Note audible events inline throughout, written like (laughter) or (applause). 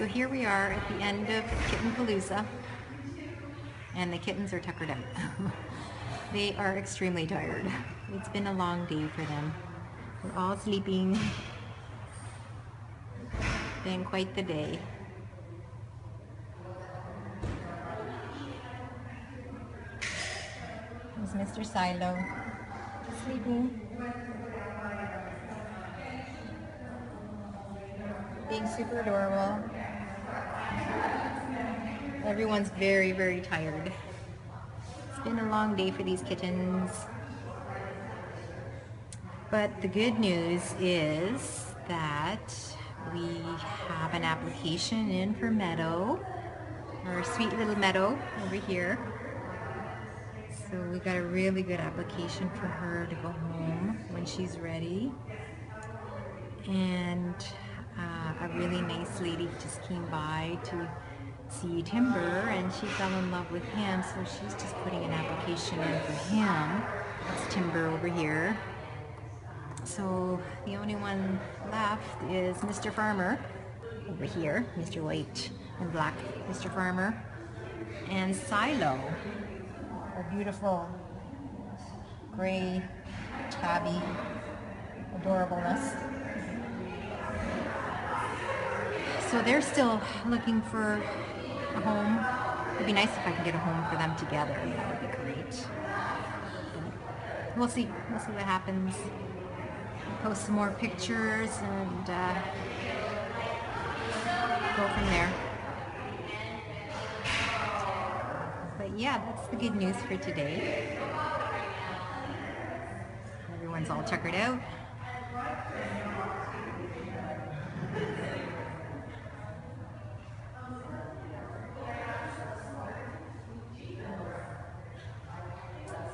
So here we are at the end of Kitten Palooza, and the kittens are tuckered out. (laughs) they are extremely tired. It's been a long day for them. We're all sleeping. Been quite the day. There's Mr. Silo sleeping. Being super adorable. Everyone's very, very tired. It's been a long day for these kittens. But the good news is that we have an application in for Meadow, our sweet little Meadow over here. So we got a really good application for her to go home when she's ready. And uh, a really nice lady just came by to see Timber and she fell in love with him so she's just putting an application in for him. That's Timber over here. So the only one left is Mr. Farmer over here, Mr. White and Black, Mr. Farmer, and Silo, a beautiful gray tabby adorableness. So they're still looking for a home. It'd be nice if I could get a home for them together. That would be great. We'll see. We'll see what happens post some more pictures and uh, go from there. But yeah, that's the good news for today. Everyone's all tuckered out.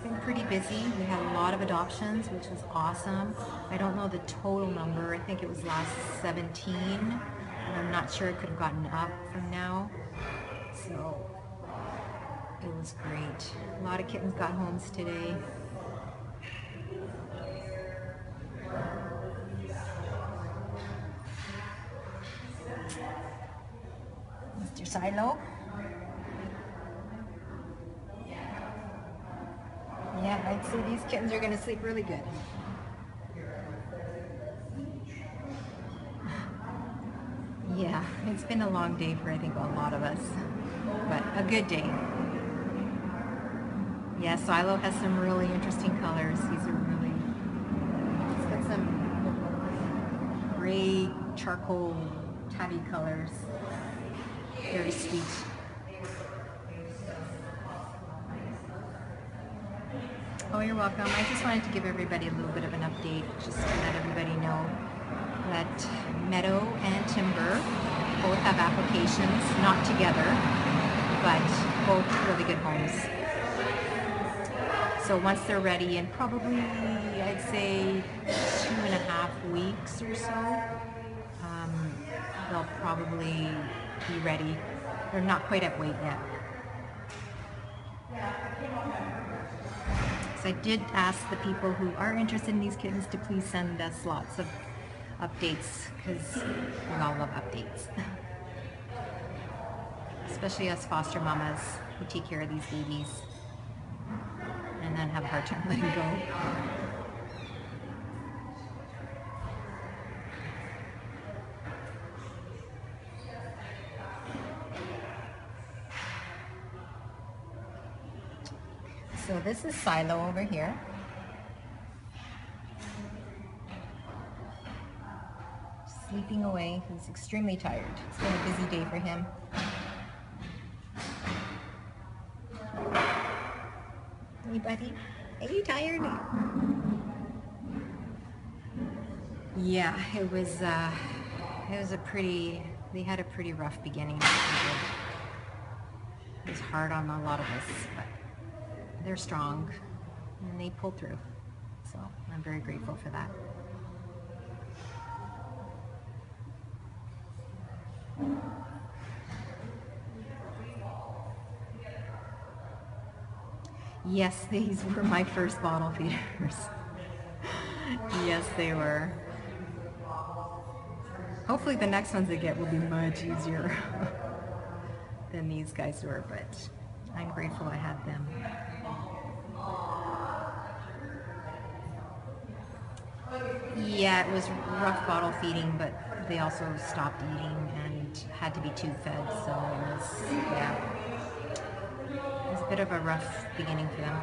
been pretty busy. We had a lot of adoptions, which was awesome. I don't know the total number. I think it was last 17. And I'm not sure it could have gotten up from now. So it was great. A lot of kittens got homes today. Mr. Silo. I'd say these kittens are going to sleep really good. Yeah, it's been a long day for I think a lot of us, but a good day. Yeah, Silo has some really interesting colors. These are really, it's got some gray charcoal tabby colors. Very sweet. Oh, you're welcome. I just wanted to give everybody a little bit of an update, just to let everybody know that Meadow and Timber both have applications, not together, but both really good homes. So once they're ready, in probably, I'd say, two and a half weeks or so, um, they'll probably be ready. They're not quite at weight yet. I did ask the people who are interested in these kittens to please send us lots of updates because we all love updates. Especially us foster mamas who take care of these babies and then have a hard time (laughs) letting go. So this is Silo over here. Sleeping away. He's extremely tired. It's been a busy day for him. Hey buddy, are you tired? Yeah, it was uh, it was a pretty, they had a pretty rough beginning. It was hard on a lot of us, but they're strong and they pull through. So I'm very grateful for that. Yes, these were my first bottle feeders. (laughs) yes, they were. Hopefully the next ones I get will be much easier (laughs) than these guys were, but I'm grateful I had them. Yeah, it was rough bottle feeding, but they also stopped eating and had to be tube fed, so it was, yeah. It was a bit of a rough beginning for them.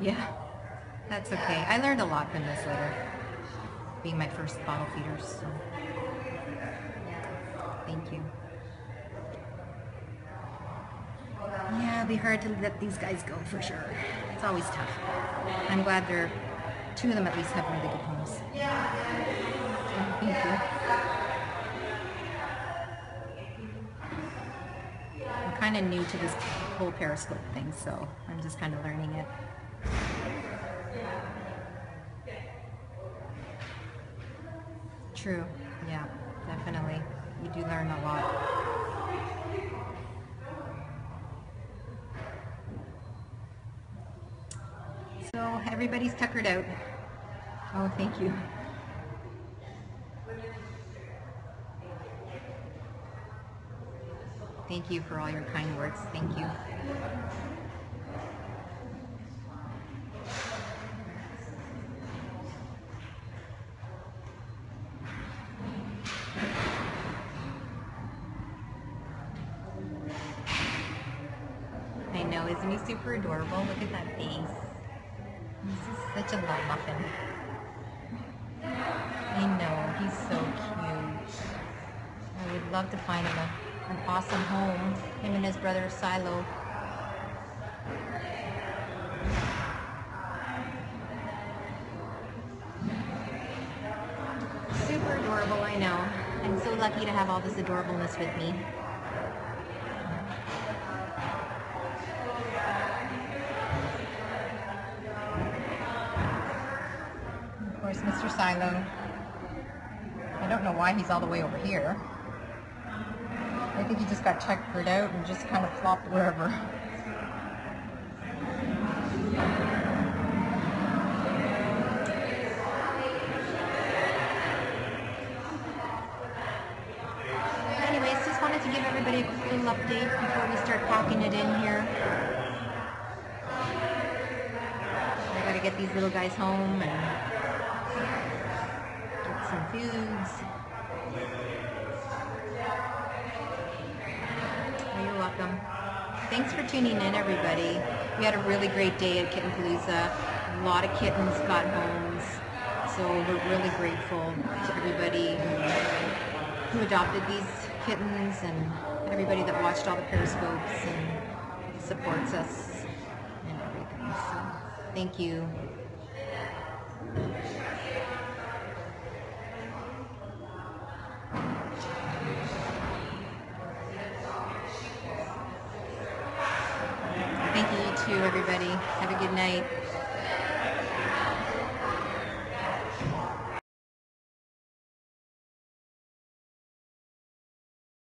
Yeah, that's okay. I learned a lot from this later, being my first bottle feeders, so thank you. Yeah, it'll be hard to let these guys go for sure. It's always tough. I'm glad they're, two of them at least have really good homes. So, thank you. I'm kind of new to this whole periscope thing, so I'm just kind of learning it. True. Yeah, definitely. You do learn a lot. So everybody's tuckered out. Oh, thank you. Thank you for all your kind words. Thank you. I know, isn't he super adorable? Look at that face. Such a love muffin. I know, he's so cute. I would love to find him a, an awesome home. Him and his brother Silo. Super adorable, I know. I'm so lucky to have all this adorableness with me. Course, Mr. Silo. I don't know why he's all the way over here. I think he just got checkered out and just kind of flopped wherever. Anyways, just wanted to give everybody a little update before we start packing it in here. I gotta get these little guys home and Oh, you're welcome. Thanks for tuning in, everybody. We had a really great day at Kitten Palooza. A lot of kittens got homes. So we're really grateful to everybody who, who adopted these kittens and everybody that watched all the periscopes and supports us and everything. So thank you. Everybody. Have a good night.